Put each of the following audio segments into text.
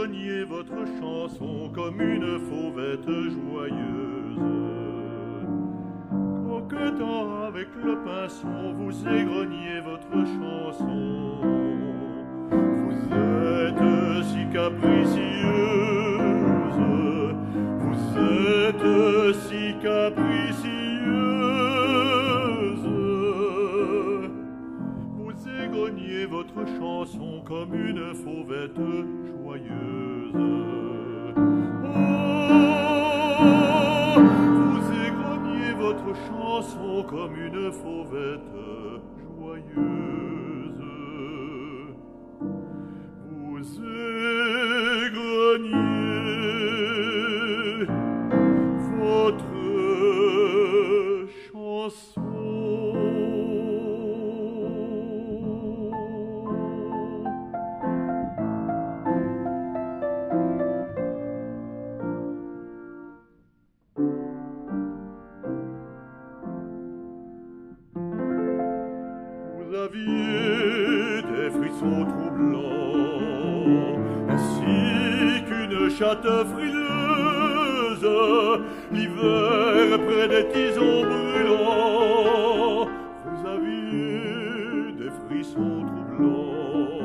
égreniez votre chanson comme une fauvette joyeuse. Coquetant avec le pinceau, vous égreniez votre chanson. Vous êtes si capricieuse, vous êtes si capricieuse. votre chanson comme une fauvette joyeuse. Comme une fauvette joyeuse. Aviez des frissons troublants, ainsi qu'une chatte frileuse, l'hiver près des tisons brûlants. Vous aviez des frissons troublants,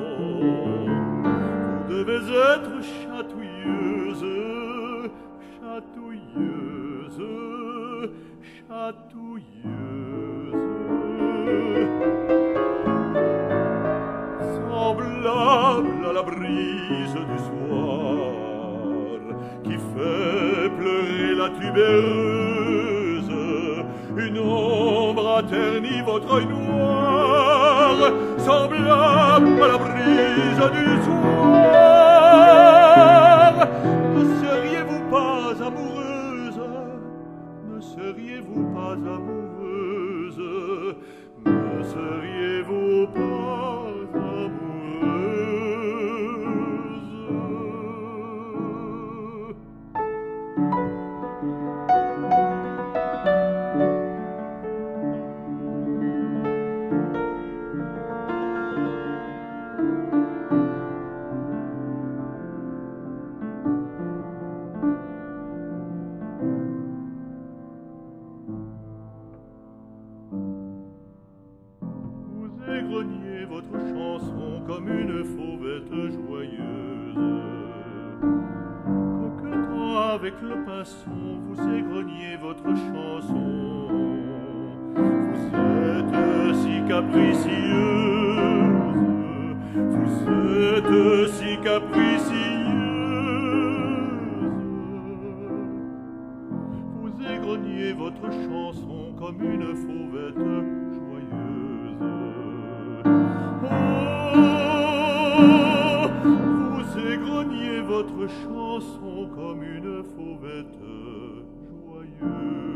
vous devez être chatouilleuse, chatouilleuse, chatouilleuse. Brise du soir qui fait pleurer la tubéreuse une ombre atternit votre œil noir semblable à la brise du soir. Ne seriez-vous pas amoureuse? Ne seriez-vous pas amoureuse? Ne seriez-vous égreniez votre chanson comme une fauvette joyeuse. Coquetant avec le pinceau, vous égreniez votre chanson. Vous êtes si capricieuse, vous êtes si capricieuse. Vous égreniez votre chanson comme une fauvette votre chanson comme une fauvette joyeuse.